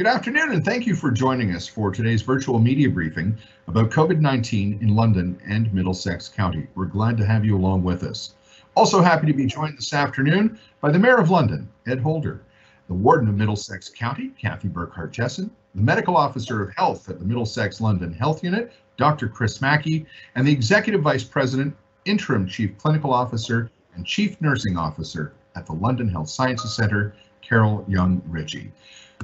Good afternoon, and thank you for joining us for today's virtual media briefing about COVID-19 in London and Middlesex County. We're glad to have you along with us. Also happy to be joined this afternoon by the Mayor of London, Ed Holder, the Warden of Middlesex County, Cathy Burghardt Jesson, the Medical Officer of Health at the Middlesex London Health Unit, Dr. Chris Mackey, and the Executive Vice President, Interim Chief Clinical Officer, and Chief Nursing Officer at the London Health Sciences Centre, Carol Young Ritchie.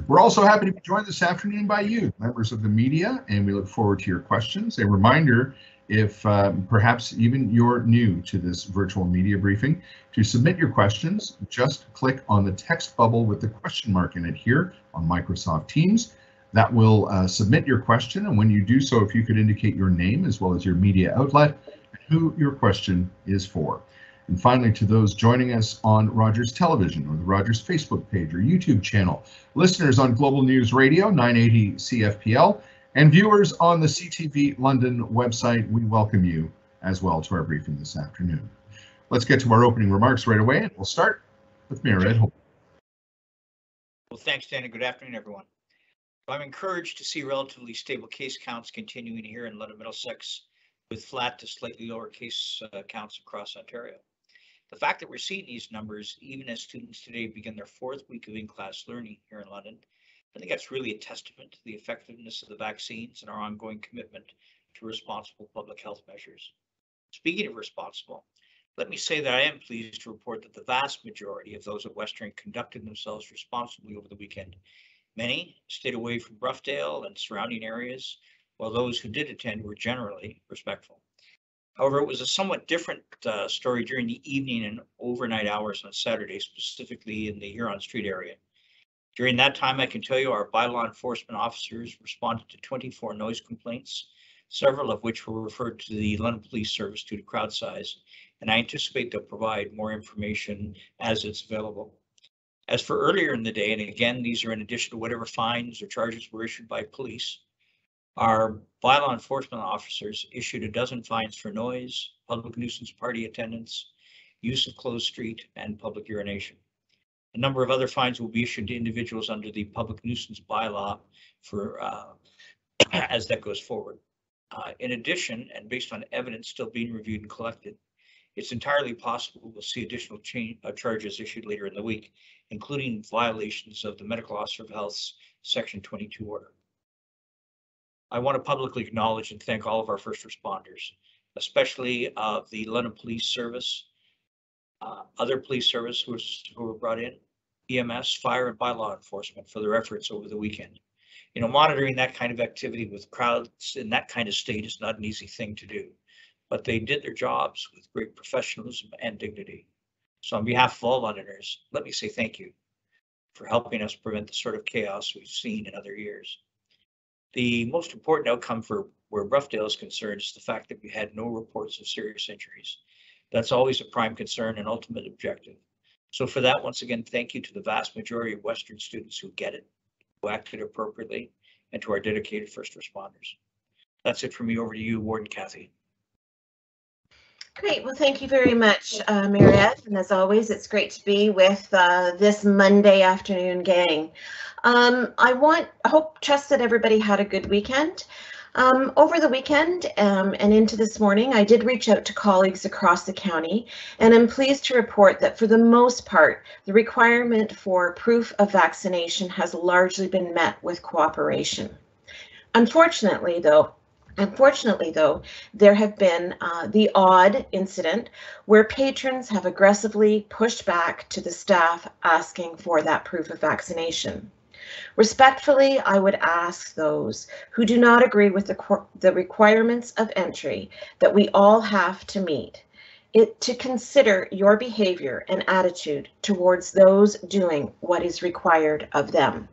We're also happy to be joined this afternoon by you, members of the media, and we look forward to your questions. A reminder, if um, perhaps even you're new to this virtual media briefing, to submit your questions, just click on the text bubble with the question mark in it here on Microsoft Teams. That will uh, submit your question, and when you do so, if you could indicate your name as well as your media outlet and who your question is for. And finally, to those joining us on Rogers Television or the Rogers Facebook page or YouTube channel, listeners on Global News Radio 980 CFPL, and viewers on the CTV London website, we welcome you as well to our briefing this afternoon. Let's get to our opening remarks right away, and we'll start with Mayor Ed Holder. Well, thanks, Dan, and good afternoon, everyone. I'm encouraged to see relatively stable case counts continuing here in London Middlesex with flat to slightly lower case uh, counts across Ontario. The fact that we're seeing these numbers, even as students today begin their fourth week of in-class learning here in London, I think that's really a testament to the effectiveness of the vaccines and our ongoing commitment to responsible public health measures. Speaking of responsible, let me say that I am pleased to report that the vast majority of those at Western conducted themselves responsibly over the weekend. Many stayed away from Broughdale and surrounding areas, while those who did attend were generally respectful. However, it was a somewhat different uh, story during the evening and overnight hours on Saturday, specifically in the Huron Street area. During that time, I can tell you our bylaw enforcement officers responded to 24 noise complaints, several of which were referred to the London Police Service due to crowd size, and I anticipate they'll provide more information as it's available. As for earlier in the day, and again, these are in addition to whatever fines or charges were issued by police, our bylaw enforcement officers issued a dozen fines for noise, public nuisance party attendance, use of closed street, and public urination. A number of other fines will be issued to individuals under the public nuisance bylaw for uh, as that goes forward. Uh, in addition, and based on evidence still being reviewed and collected, it's entirely possible we'll see additional uh, charges issued later in the week, including violations of the Medical Officer of Health's Section 22 order. I want to publicly acknowledge and thank all of our first responders, especially uh, the London Police Service, uh, other police service who, was, who were brought in, EMS, fire and bylaw enforcement for their efforts over the weekend. You know, monitoring that kind of activity with crowds in that kind of state is not an easy thing to do, but they did their jobs with great professionalism and dignity. So on behalf of all Londoners, let me say thank you for helping us prevent the sort of chaos we've seen in other years. The most important outcome for where Broughdale is concerned is the fact that we had no reports of serious injuries. That's always a prime concern and ultimate objective. So for that, once again, thank you to the vast majority of Western students who get it, who acted appropriately, and to our dedicated first responders. That's it for me. Over to you, Warden Cathy. Great. Well, thank you very much, uh, Mariette. And as always, it's great to be with uh, this Monday afternoon gang. Um, I want, hope, trust that everybody had a good weekend. Um, over the weekend um, and into this morning, I did reach out to colleagues across the county, and I'm pleased to report that for the most part, the requirement for proof of vaccination has largely been met with cooperation. Unfortunately, though, Unfortunately, though, there have been uh, the odd incident where patrons have aggressively pushed back to the staff asking for that proof of vaccination. Respectfully, I would ask those who do not agree with the, the requirements of entry that we all have to meet it to consider your behavior and attitude towards those doing what is required of them.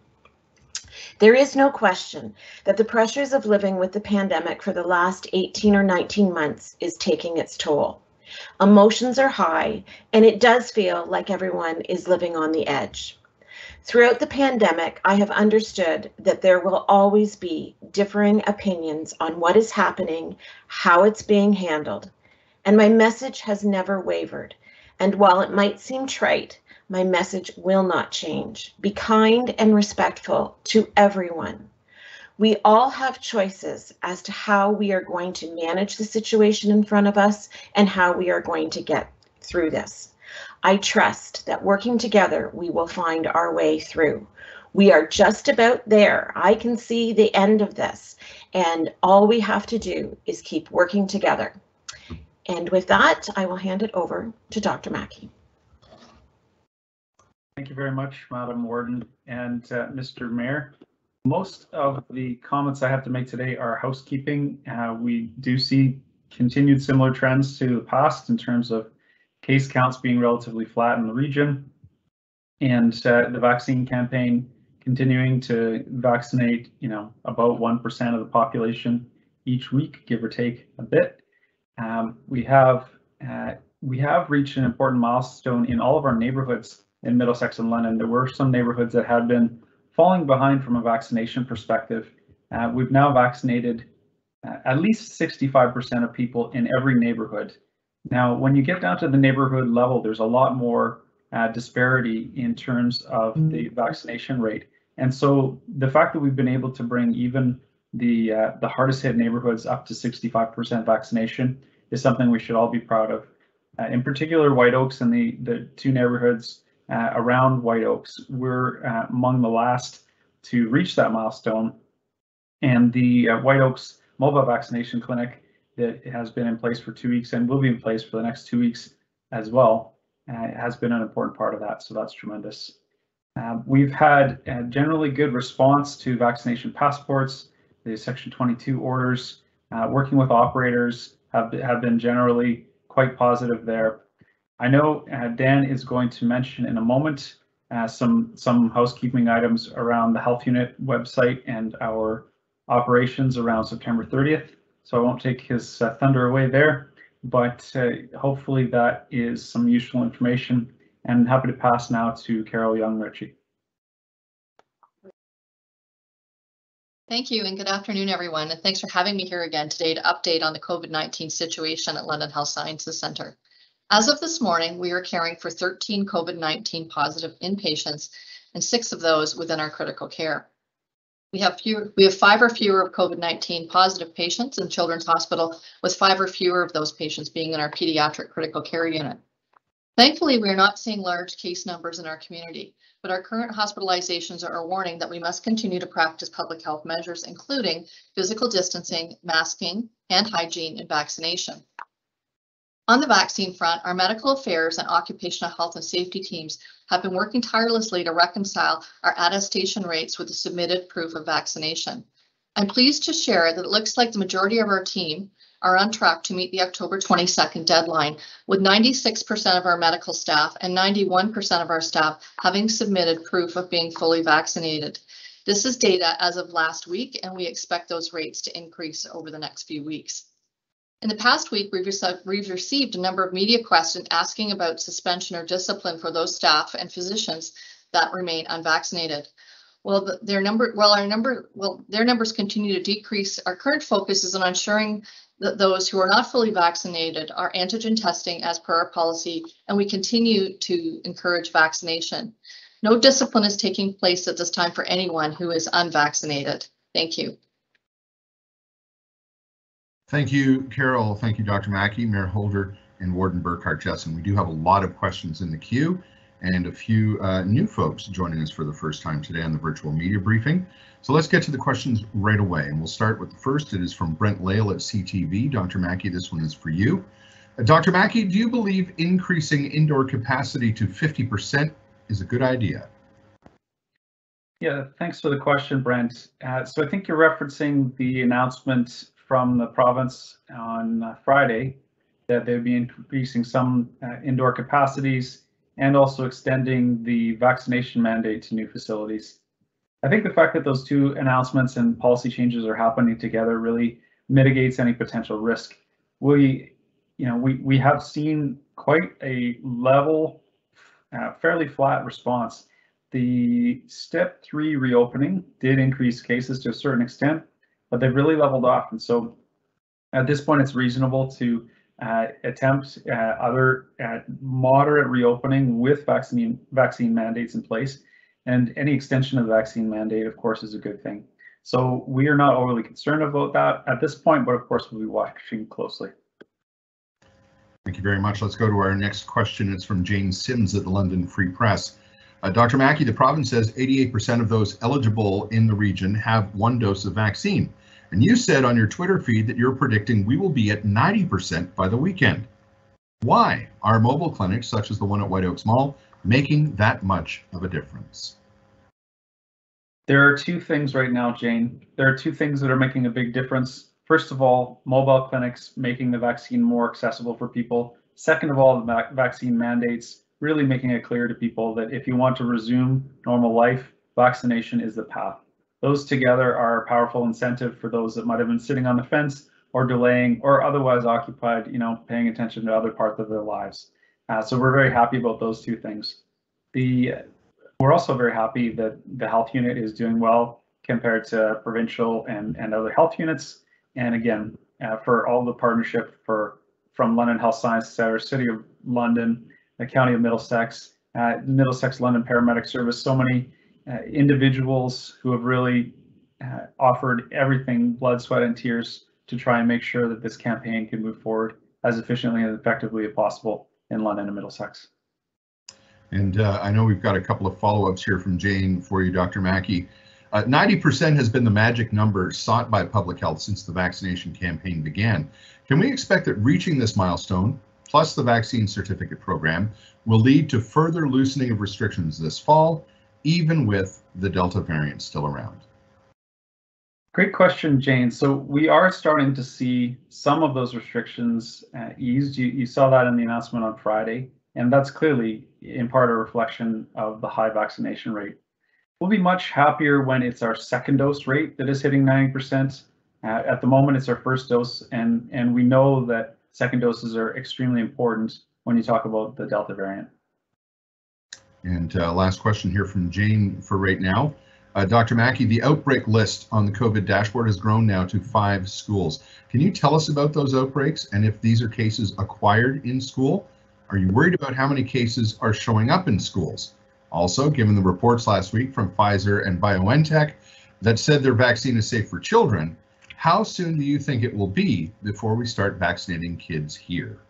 There is no question that the pressures of living with the pandemic for the last 18 or 19 months is taking its toll. Emotions are high, and it does feel like everyone is living on the edge. Throughout the pandemic, I have understood that there will always be differing opinions on what is happening, how it's being handled, and my message has never wavered. And while it might seem trite, my message will not change. Be kind and respectful to everyone. We all have choices as to how we are going to manage the situation in front of us and how we are going to get through this. I trust that working together, we will find our way through. We are just about there. I can see the end of this, and all we have to do is keep working together. And with that, I will hand it over to Dr. Mackey. Thank you very much, Madam Warden and uh, Mr. Mayor. Most of the comments I have to make today are housekeeping. Uh, we do see continued similar trends to the past in terms of case counts being relatively flat in the region and uh, the vaccine campaign continuing to vaccinate, you know, about 1% of the population each week, give or take a bit. Um, we have uh, we have reached an important milestone in all of our neighborhoods in Middlesex and London. There were some neighborhoods that had been falling behind from a vaccination perspective. Uh, we've now vaccinated uh, at least 65% of people in every neighborhood. Now, when you get down to the neighborhood level, there's a lot more uh, disparity in terms of the vaccination rate. And so the fact that we've been able to bring even the uh, the hardest hit neighborhoods up to 65% vaccination is something we should all be proud of. Uh, in particular, White Oaks and the the two neighborhoods uh, around White Oaks, we're uh, among the last to reach that milestone. And the uh, White Oaks mobile vaccination clinic that has been in place for two weeks and will be in place for the next two weeks as well uh, has been an important part of that. So that's tremendous. Uh, we've had a generally good response to vaccination passports, the Section 22 orders. Working with operators have, have been generally quite positive there. I know uh, Dan is going to mention in a moment uh, some some housekeeping items around the health unit website and our operations around September 30th. So I won't take his uh, thunder away there, but uh, hopefully that is some useful information and happy to pass now to Carol Young Ritchie. Thank you and good afternoon, everyone. And thanks for having me here again today to update on the COVID-19 situation at London Health Sciences Centre. As of this morning, we are caring for 13 COVID-19 positive inpatients and six of those within our critical care. We have fewer, we have five or fewer of COVID-19 positive patients in Children's Hospital, with five or fewer of those patients being in our pediatric critical care unit. Thankfully, we are not seeing large case numbers in our community, but our current hospitalizations are a warning that we must continue to practice public health measures, including physical distancing, masking, hand hygiene, and vaccination. On the vaccine front, our medical affairs and occupational health and safety teams have been working tirelessly to reconcile our attestation rates with the submitted proof of vaccination. I'm pleased to share that it looks like the majority of our team are on track to meet the October 22nd deadline, with 96% of our medical staff and 91% of our staff having submitted proof of being fully vaccinated. This is data as of last week, and we expect those rates to increase over the next few weeks. In the past week, we've, received a number of media questions asking about suspension or discipline for those staff and physicians that remain unvaccinated. Well, the, their number, well, our number, well, their numbers continue to decrease. Our current focus is on ensuring that those who are not fully vaccinated are antigen testing as per our policy, and we continue to encourage vaccination. No discipline is taking place at this time for anyone who is unvaccinated. Thank you. Thank you, Carol. Thank you, Dr. Mackey, Mayor Holder, and Warden Burghardt Jesson. We do have a lot of questions in the queue and a few uh, new folks joining us for the first time today on the virtual media briefing. So let's get to the questions right away. And we'll start with the first. It is from Brent Lale at CTV. Dr. Mackey, this one is for you. Uh, Dr. Mackey, do you believe increasing indoor capacity to 50% is a good idea? Yeah, thanks for the question, Brent. Uh, so I think you're referencing the announcement from the province on uh, Friday that they'd be increasing some uh, indoor capacities and also extending the vaccination mandate to new facilities. I think the fact that those two announcements and policy changes are happening together really mitigates any potential risk. We, you know, we, we have seen quite a level, uh, fairly flat response. The step three reopening did increase cases to a certain extent, but they've really leveled off. And so at this point, it's reasonable to uh, attempt uh, other uh, moderate reopening with vaccine vaccine mandates in place. And any extension of the vaccine mandate, of course, is a good thing. So we are not overly concerned about that at this point, but of course, we'll be watching closely. Thank you very much. Let's go to our next question. It's from Jane Sims at the London Free Press. Uh, Dr. Mackey, the province says 88% of those eligible in the region have one dose of vaccine. And you said on your Twitter feed that you're predicting we will be at 90% by the weekend. Why are mobile clinics such as the one at White Oaks Mall making that much of a difference? There are two things right now, Jane. There are two things that are making a big difference. First of all, mobile clinics making the vaccine more accessible for people. Second of all, the vaccine mandates really making it clear to people that if you want to resume normal life, vaccination is the path. Those together are a powerful incentive for those that might have been sitting on the fence or delaying or otherwise occupied, you know, paying attention to other parts of their lives. Uh, so we're very happy about those two things. The we're also very happy that the health unit is doing well compared to provincial and, and other health units. And again, uh, for all the partnership for from London Health Science Centre, City of London, the County of Middlesex, uh, Middlesex London Paramedic Service, so many uh, individuals who have really uh, offered everything, blood, sweat, and tears to try and make sure that this campaign can move forward as efficiently and effectively as possible in London and Middlesex. And uh, I know we've got a couple of follow-ups here from Jane for you, Dr. Mackey. 90% uh, has been the magic number sought by public health since the vaccination campaign began. Can we expect that reaching this milestone, plus the vaccine certificate program, will lead to further loosening of restrictions this fall even with the Delta variant still around? Great question, Jane. So we are starting to see some of those restrictions uh, eased. You, you saw that in the announcement on Friday, and that's clearly in part a reflection of the high vaccination rate. We'll be much happier when it's our second dose rate that is hitting 90%. Uh, at the moment, it's our first dose, and, and we know that second doses are extremely important when you talk about the Delta variant. And uh, last question here from Jane for right now. Uh, Dr. Mackey, the outbreak list on the COVID dashboard has grown now to five schools. Can you tell us about those outbreaks and if these are cases acquired in school? Are you worried about how many cases are showing up in schools? Also, given the reports last week from Pfizer and BioNTech that said their vaccine is safe for children, how soon do you think it will be before we start vaccinating kids here?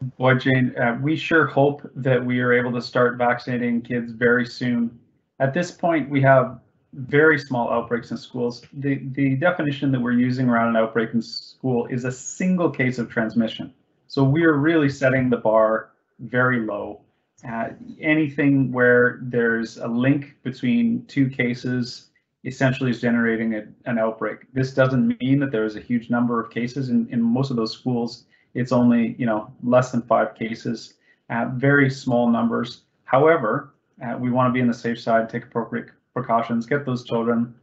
Boy, Jane, uh, we sure hope that we are able to start vaccinating kids very soon. At this point, we have very small outbreaks in schools. The, the definition that we're using around an outbreak in school is a single case of transmission. So we are really setting the bar very low. Uh, anything where there's a link between two cases essentially is generating a, an outbreak. This doesn't mean that there is a huge number of cases in, in most of those schools it's only you know less than five cases, uh, very small numbers. However, uh, we want to be on the safe side, take appropriate precautions, get those children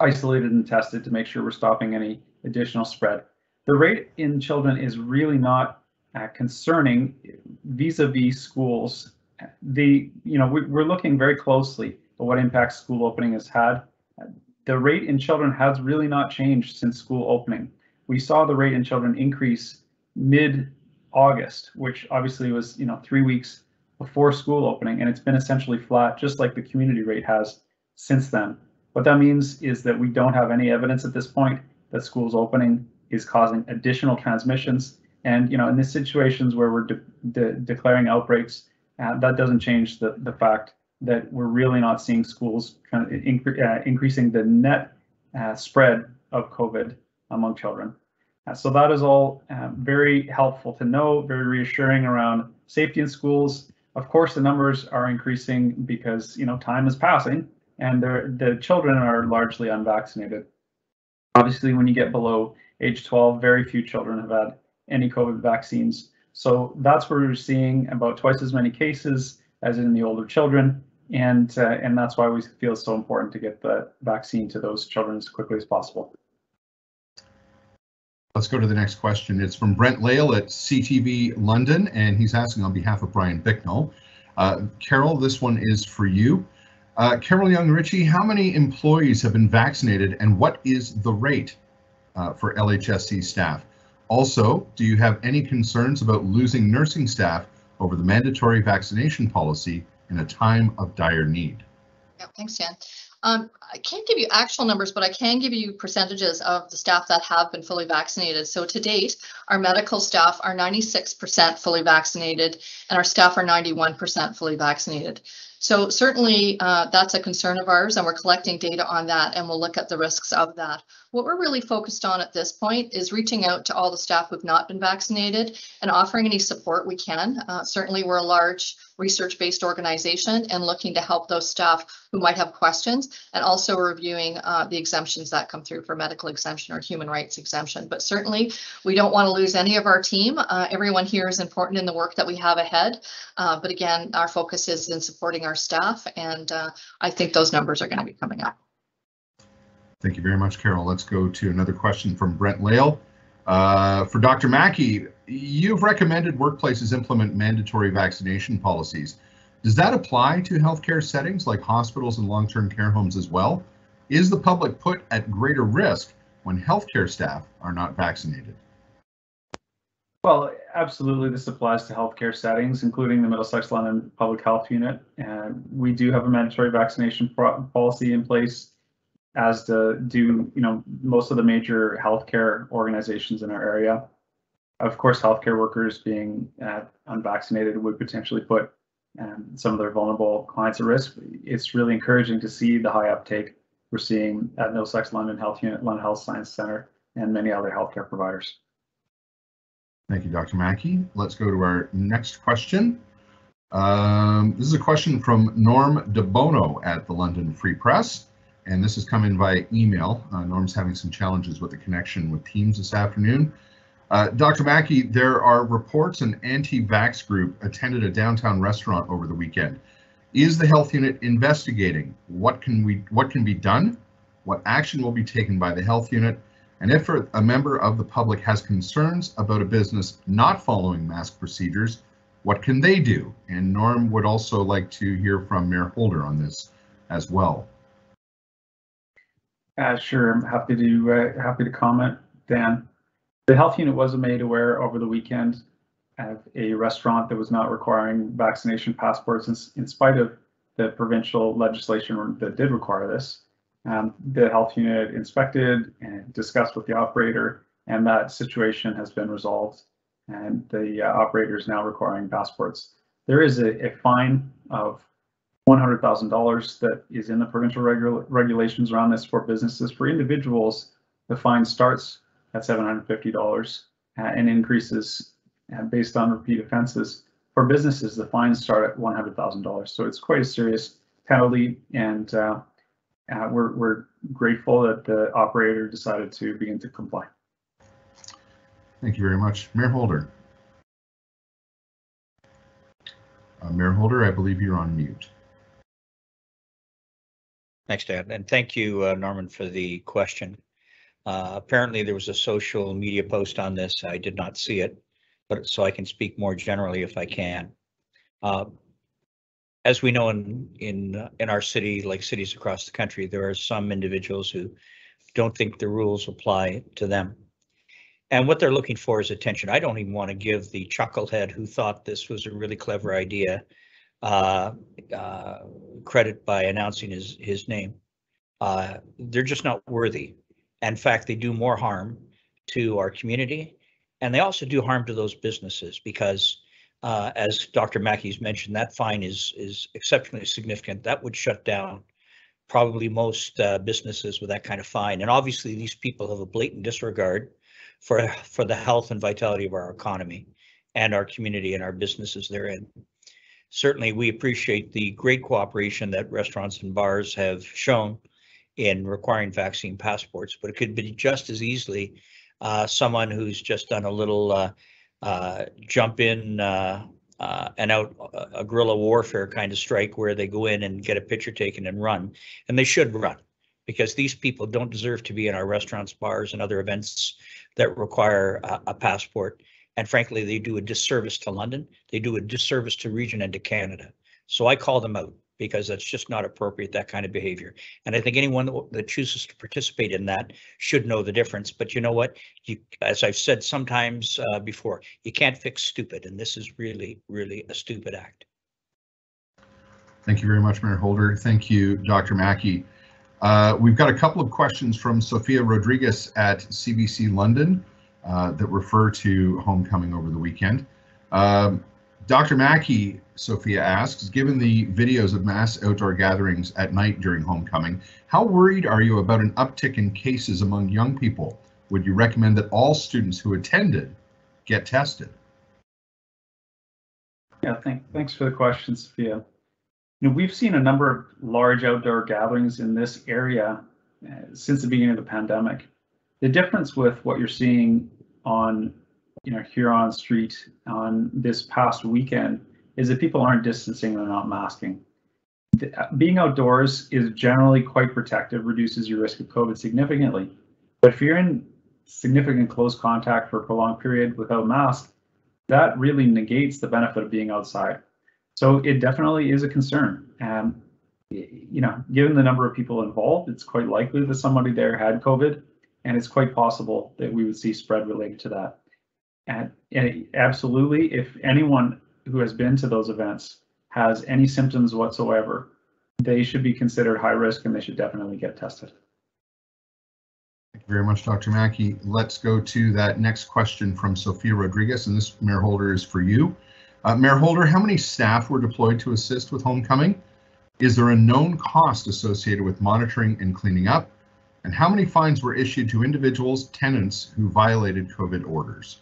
isolated and tested to make sure we're stopping any additional spread. The rate in children is really not uh, concerning vis-a-vis schools. The you know we, we're looking very closely at what impact school opening has had. The rate in children has really not changed since school opening. We saw the rate in children increase mid-August, which obviously was you know three weeks before school opening, and it's been essentially flat, just like the community rate has since then. What that means is that we don't have any evidence at this point that schools opening is causing additional transmissions. And you know, in these situations where we're de de declaring outbreaks, uh, that doesn't change the, the fact that we're really not seeing schools incre uh, increasing the net uh, spread of COVID among children. Uh, so that is all um, very helpful to know, very reassuring around safety in schools. Of course, the numbers are increasing because you know time is passing and the children are largely unvaccinated. Obviously, when you get below age 12, very few children have had any COVID vaccines. So that's where we're seeing about twice as many cases as in the older children. And, uh, and that's why we feel so important to get the vaccine to those children as quickly as possible. Let's go to the next question. It's from Brent Lale at CTV London, and he's asking on behalf of Bryan Bicknell. Uh, Carol, this one is for you. Uh, Carol Young Ritchie, how many employees have been vaccinated and what is the rate? uh, for LHSC staff? Also, do you have any concerns about losing nursing staff over the mandatory vaccination policy in a time of dire need? Yeah, thanks, Jan. Um, I can't give you actual numbers, but I can give you percentages of the staff that have been fully vaccinated. So to date, our medical staff are 96% fully vaccinated and our staff are 91% fully vaccinated. So certainly uh, that's a concern of ours and we're collecting data on that and we'll look at the risks of that. What we're really focused on at this point is reaching out to all the staff who've not been vaccinated and offering any support we can. Uh, certainly we're a large research-based organization and looking to help those staff who might have questions and also reviewing uh, the exemptions that come through for medical exemption or human rights exemption. But certainly we don't want to lose any of our team. Uh, everyone here is important in the work that we have ahead. Uh, but again, our focus is in supporting our staff and uh, I think those numbers are going to be coming up. Thank you very much, Carol. Let's go to another question from Brent Lale. Uh, for Dr. Mackey, you've recommended workplaces implement mandatory vaccination policies. Does that apply to healthcare settings like hospitals and long-term care homes as well? Is the public put at greater risk when healthcare staff are not vaccinated? Well, absolutely, this applies to healthcare settings, including the Middlesex London Public Health Unit. And we do have a mandatory vaccination policy in place, as do, do you know most of the major healthcare organizations in our area. Of course, healthcare workers being uh, unvaccinated would potentially put um, some of their vulnerable clients at risk. It's really encouraging to see the high uptake we're seeing at Middlesex London Health Unit, London Health Science Centre, and many other healthcare providers. Thank you, Dr. Mackey. Let's go to our next question. Um, this is a question from Norm DeBono at the London Free Press, and this is coming via email. Uh, Norm's having some challenges with the connection with Teams this afternoon. Uh, Dr. Mackey, there are reports an anti-vax group attended a downtown restaurant over the weekend. Is the health unit investigating? What can we? What can be done? What action will be taken by the health unit? And if a member of the public has concerns about a business not following mask procedures, what can they do? And Norm would also like to hear from Mayor Holder on this as well. Uh, sure, I'm happy to uh, happy to comment, Dan. The health unit was made aware over the weekend of a restaurant that was not requiring vaccination passports in, in spite of the provincial legislation that did require this. Um, the health unit inspected and discussed with the operator, and that situation has been resolved. And the uh, operator is now requiring passports. There is a, a fine of $100,000 that is in the provincial regu regulations around this for businesses. For individuals, the fine starts at $750 uh, and increases uh, based on repeat offenses. For businesses, the fines start at $100,000. So it's quite a serious penalty and uh, uh, we're, we're grateful that the operator decided to begin to comply. Thank you very much. Mayor Holder. Uh, Mayor Holder, I believe you're on mute. Thanks, Dan, and thank you, uh, Norman, for the question. Uh, apparently, there was a social media post on this. I did not see it, but so I can speak more generally if I can. Uh, as we know in in in our city, like cities across the country, there are some individuals who don't think the rules apply to them. And what they're looking for is attention. I don't even want to give the chucklehead who thought this was a really clever idea uh, uh, credit by announcing his his name. Uh, they're just not worthy. In fact, they do more harm to our community, and they also do harm to those businesses because uh, as Dr. Mackey's mentioned, that fine is is exceptionally significant. That would shut down probably most uh, businesses with that kind of fine. And obviously, these people have a blatant disregard for for the health and vitality of our economy and our community and our businesses therein. Certainly, we appreciate the great cooperation that restaurants and bars have shown in requiring vaccine passports, but it could be just as easily uh, someone who's just done a little uh, uh, jump in uh, uh, and out a guerrilla warfare kind of strike where they go in and get a picture taken and run. And they should run because these people don't deserve to be in our restaurants, bars, and other events that require a passport. And frankly, they do a disservice to London. They do a disservice to region and to Canada. So I call them out because that's just not appropriate, that kind of behavior. And I think anyone that, that chooses to participate in that should know the difference. But you know what? You, as I've said sometimes uh, before, you can't fix stupid, and this is really, really a stupid act. Thank you very much, Mayor Holder. Thank you, Dr. Mackey. Uh, we've got a couple of questions from Sophia Rodriguez at CBC London uh, that refer to homecoming over the weekend. Um, Dr. Mackey, Sophia asks, given the videos of mass outdoor gatherings at night during homecoming, how worried are you about an uptick in cases among young people? Would you recommend that all students who attended get tested? Yeah, thank, thanks for the question, Sophia. You know, we've seen a number of large outdoor gatherings in this area uh, since the beginning of the pandemic. The difference with what you're seeing on, you know, Huron Street on this past weekend is that people aren't distancing, they're not masking. The, uh, being outdoors is generally quite protective, reduces your risk of COVID significantly. But if you're in significant close contact for a prolonged period without mask, that really negates the benefit of being outside. So it definitely is a concern. Um, you know, given the number of people involved, it's quite likely that somebody there had COVID, and it's quite possible that we would see spread related to that. And, and absolutely, if anyone who has been to those events has any symptoms whatsoever, they should be considered high risk and they should definitely get tested. Thank you very much, Dr. Mackey. Let's go to that next question from Sophia Rodriguez, and this Mayor Holder is for you. Uh, Mayor Holder, how many staff were deployed to assist with homecoming? Is there a known cost associated with monitoring and cleaning up? And how many fines were issued to individuals, tenants who violated COVID orders?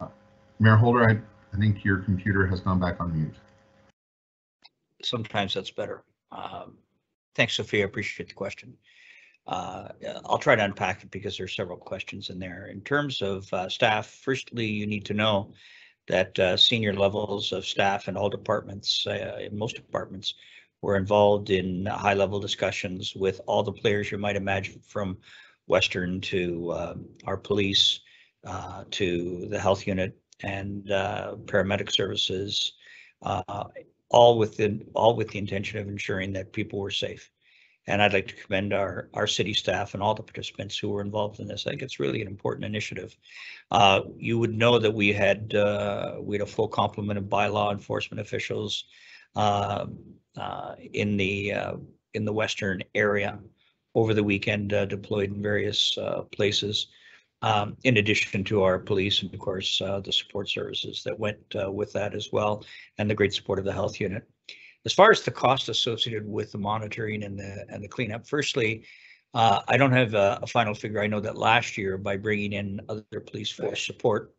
Uh, Mayor Holder, I, I think your computer has gone back on mute. Sometimes that's better. Um, thanks, Sophia. I appreciate the question. Uh, I'll try to unpack it because there's several questions in there. In terms of uh, staff, firstly, you need to know that uh, senior levels of staff in all departments, uh, in most departments, were involved in high level discussions with all the players you might imagine from Western to um, our police uh, to the health unit and uh, paramedic services, all with the all with the intention of ensuring that people were safe. And I'd like to commend our, our city staff and all the participants who were involved in this. I think it's really an important initiative. Uh, you would know that we had uh, we had a full complement of bylaw enforcement officials uh, uh in the uh, in the western area over the weekend, uh, deployed in various places. Um, in addition to our police and of course the support services that went with that as well, and the great support of the health unit. As far as the cost associated with the monitoring and the and the cleanup, firstly, uh, I don't have a, a, final figure. I know that last year, by bringing in other police force support,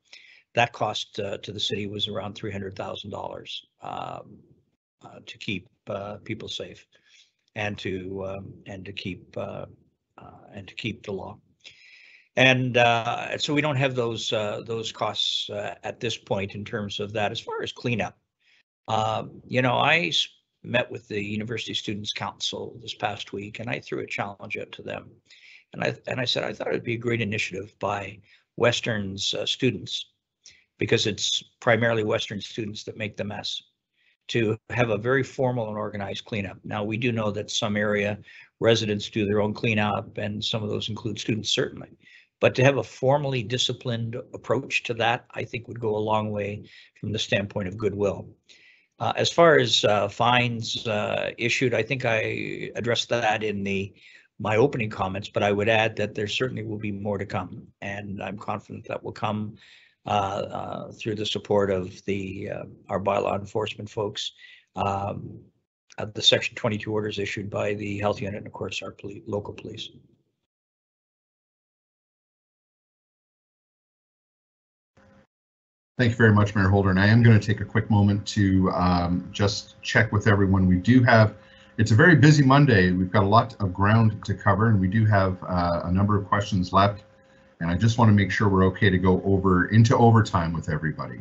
that cost uh, to the city was around three hundred thousand um, dollars uh, to keep uh, people safe and to um, and to keep uh, uh, and to keep the law. And so we don't have those those costs at this point in terms of that. As far as cleanup, um, you know, I met with the University Students Council this past week, and I threw a challenge out to them. And I and I said I thought it would be a great initiative by Western's uh, students, because it's primarily Western students that make the mess, to have a very formal and organized cleanup. Now we do know that some area residents do their own cleanup, and some of those include students certainly. But to have a formally disciplined approach to that, I think would go a long way from the standpoint of goodwill. Uh, as far as uh, fines uh, issued, I think I addressed that in the my opening comments, but I would add that there certainly will be more to come, and I'm confident that will come uh, uh, through the support of the uh, our bylaw enforcement folks, um, the Section 22 orders issued by the health unit, and of course our poli local police. Thank you very much, Mayor Holder. And I am going to take a quick moment to um, just check with everyone. We do have, it's a very busy Monday. We've got a lot of ground to cover and we do have uh, a number of questions left. And I just want to make sure we're okay to go over into overtime with everybody.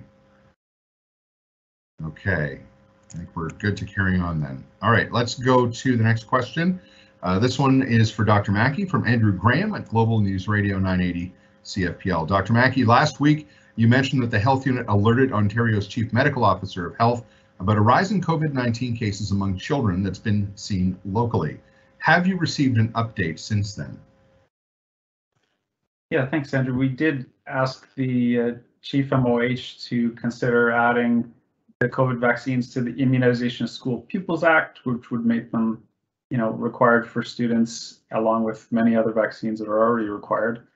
Okay, I think we're good to carry on then. All right, let's go to the next question. Uh, this one is for Dr. Mackey from Andrew Graham at Global News Radio 980 CFPL. Dr. Mackey, last week you mentioned that the health unit alerted Ontario's chief medical officer of health about a rise in COVID-19 cases among children that's been seen locally. Have you received an update since then? Yeah, thanks, Andrew. We did ask the uh, chief MOH to consider adding the COVID vaccines to the Immunization of School Pupils Act, which would make them, you know, required for students, along with many other vaccines that are already required.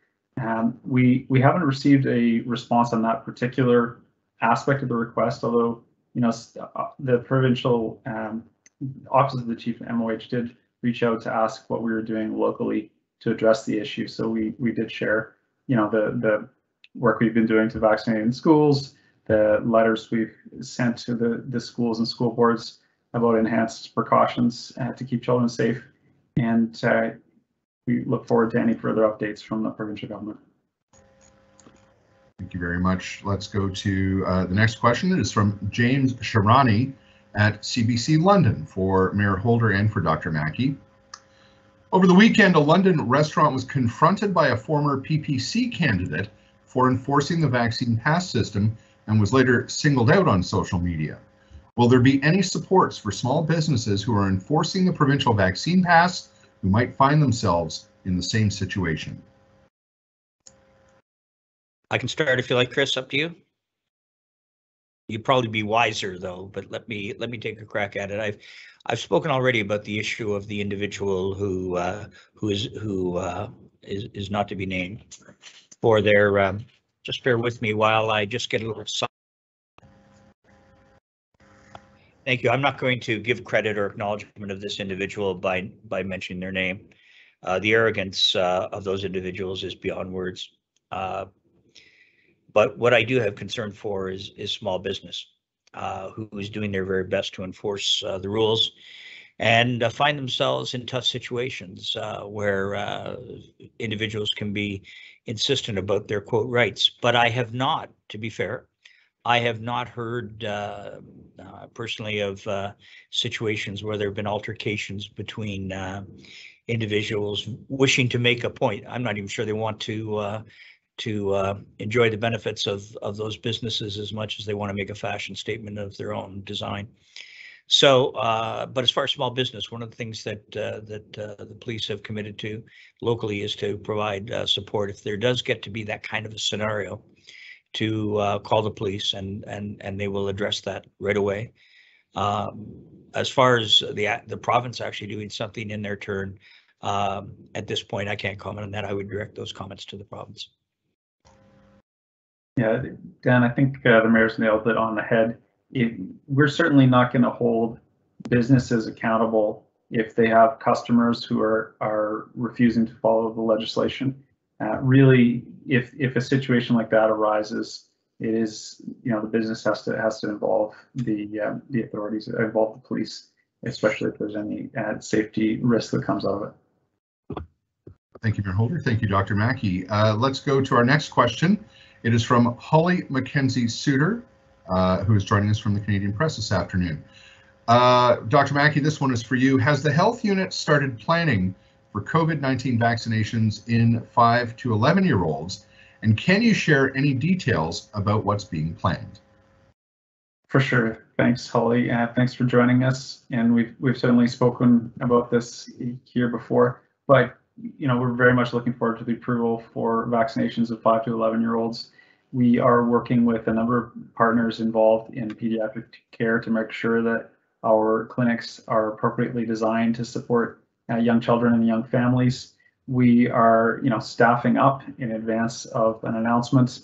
Um, we we haven't received a response on that particular aspect of the request, although you know uh, the provincial um, office of the chief MOH did reach out to ask what we were doing locally to address the issue. So we we did share, you know, the the work we've been doing to vaccinate in schools, the letters we've sent to the the schools and school boards about enhanced precautions uh, to keep children safe, and uh, we look forward to any further updates from the provincial government. Thank you very much. Let's go to uh, the next question. It is from James Sharani at CBC London for Mayor Holder and for Dr. Mackey. Over the weekend, a London restaurant was confronted by a former PPC candidate for enforcing the vaccine pass system and was later singled out on social media. Will there be any supports for small businesses who are enforcing the provincial vaccine pass who might find themselves in the same situation? I can start if you like, Chris, up to you. You'd probably be wiser though, but let me let me take a crack at it. I've I've spoken already about the issue of the individual who uh, who is who uh, is is not to be named for their. Um, just bear with me while I just get a little. Thank you. I'm not going to give credit or acknowledgement of this individual by by mentioning their name. Uh, the arrogance uh, of those individuals is beyond words. Uh, but what I do have concern for is is small business, uh, who is doing their very best to enforce uh, the rules, and uh, find themselves in tough situations where individuals can be insistent about their quote rights. But I have not, to be fair, I have not heard uh, uh, personally of uh, situations where there have been altercations between uh, individuals wishing to make a point. I'm not even sure they want to uh, to uh, enjoy the benefits of of those businesses as much as they want to make a fashion statement of their own design. So, but as far as small business, one of the things that that the police have committed to locally is to provide support if there does get to be that kind of a scenario to uh, call the police and and and they will address that right away. Um, as far as the the province actually doing something in their turn, um, at this point, I can't comment on that. I would direct those comments to the province. Yeah, Dan, I think uh, the mayor's nailed it on the head. It, we're certainly not going to hold businesses accountable if they have customers who are are refusing to follow the legislation. Uh, really, if if a situation like that arises, it is you know the business has to has to involve the um, the authorities, involve the police, especially if there's any uh, safety risk that comes out of it. Thank you, Mayor Holder. Thank you, Dr. Mackey. Uh, let's go to our next question. It is from Holly McKenzie Sutter, uh, who is joining us from the Canadian Press this afternoon. Uh, Dr. Mackey, this one is for you. Has the health unit started planning for COVID-19 vaccinations in 5 to 11 year olds? And can you share any details about what's being planned? For sure. Thanks, Holly. Uh, thanks for joining us. And we've we've certainly spoken about this here before, but you know we're very much looking forward to the approval for vaccinations of 5 to 11 year olds. We are working with a number of partners involved in pediatric care to make sure that our clinics are appropriately designed to support uh, young children and young families. We are, you know, staffing up in advance of an announcement,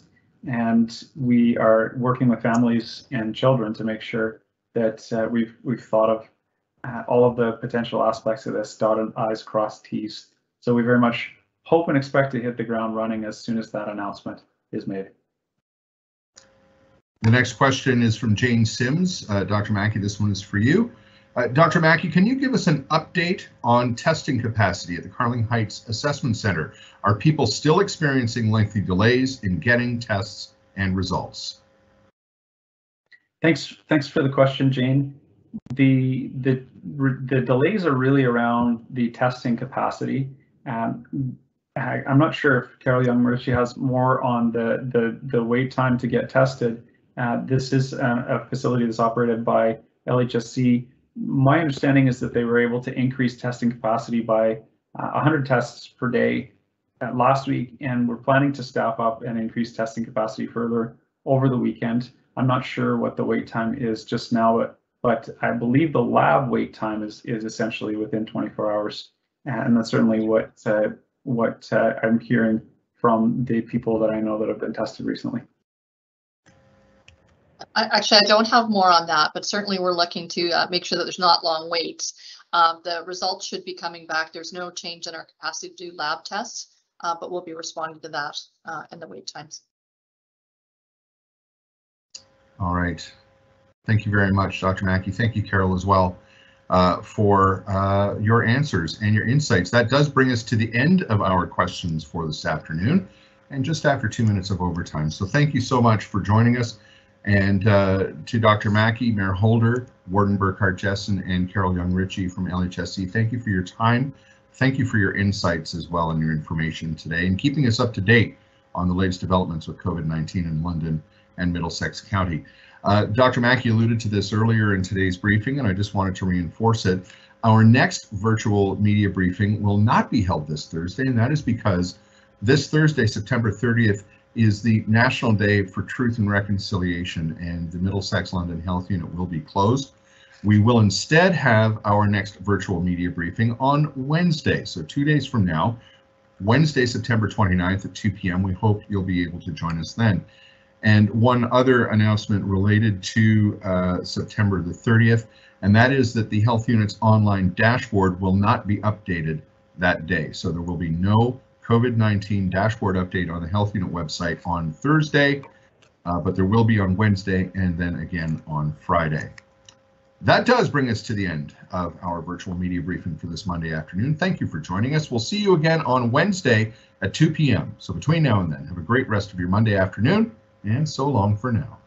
and we are working with families and children to make sure that uh, we've we've thought of uh, all of the potential aspects of this, dotted i's, crossed t's. So we very much hope and expect to hit the ground running as soon as that announcement is made. The next question is from Jane Sims. Uh, Dr. Mackey, this one is for you. Uh, Dr. Mackey, can you give us an update on testing capacity at the Carling Heights Assessment Center? Are people still experiencing lengthy delays in getting tests and results? Thanks, thanks for the question, Jane. The the the delays are really around the testing capacity. Um, I'm not sure if Carol Young Marici has more on the, the, the wait time to get tested. Uh, this is a, a facility that's operated by LHSC. My understanding is that they were able to increase testing capacity by uh, 100 tests per day uh, last week, and we're planning to staff up and increase testing capacity further over the weekend. I'm not sure what the wait time is just now, but but I believe the lab wait time is is essentially within 24 hours, and that's certainly what uh, what uh, I'm hearing from the people that I know that have been tested recently. Actually, I don't have more on that, but certainly we're looking to uh, make sure that there's not long waits. Um, the results should be coming back. There's no change in our capacity to do lab tests, uh, but we'll be responding to that uh, in the wait times. All right. Thank you very much, Dr. Mackie. Thank you, Carol, as well, uh, for uh, your answers and your insights. That does bring us to the end of our questions for this afternoon and just after two minutes of overtime. So thank you so much for joining us. And uh, to Dr. Mackie, Mayor Holder, Warden Burghardt Jesson, and Carol Young Ritchie from LHSC, thank you for your time. Thank you for your insights as well and your information today and keeping us up to date on the latest developments with COVID-19 in London and Middlesex County. Uh, Dr. Mackie alluded to this earlier in today's briefing, and I just wanted to reinforce it. Our next virtual media briefing will not be held this Thursday, and that is because this Thursday, September 30th, is the National Day for Truth and Reconciliation, and the Middlesex London Health Unit will be closed. We will instead have our next virtual media briefing on Wednesday, so two days from now, Wednesday, September 29th at 2 p.m. We hope you'll be able to join us then. And one other announcement related to uh, September the 30th, and that is that the Health Unit's online dashboard will not be updated that day. So there will be no COVID-19 dashboard update on the Health Unit website on Thursday, uh, but there will be on Wednesday and then again on Friday. That does bring us to the end of our virtual media briefing for this Monday afternoon. Thank you for joining us. We'll see you again on Wednesday at 2 p.m. So between now and then, have a great rest of your Monday afternoon and so long for now.